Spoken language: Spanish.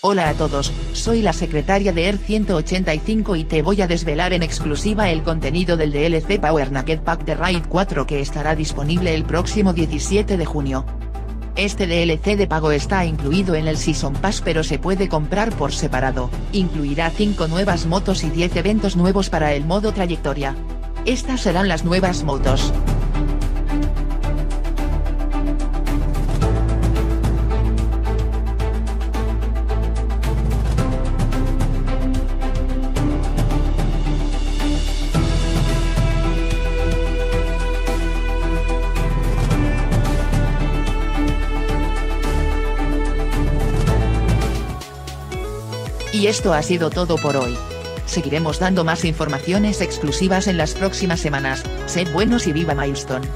Hola a todos, soy la secretaria de ER185 y te voy a desvelar en exclusiva el contenido del DLC Power Naked Pack de Raid 4 que estará disponible el próximo 17 de junio. Este DLC de pago está incluido en el Season Pass pero se puede comprar por separado, incluirá 5 nuevas motos y 10 eventos nuevos para el modo trayectoria. Estas serán las nuevas motos. Y esto ha sido todo por hoy. Seguiremos dando más informaciones exclusivas en las próximas semanas, sed buenos y viva Milestone.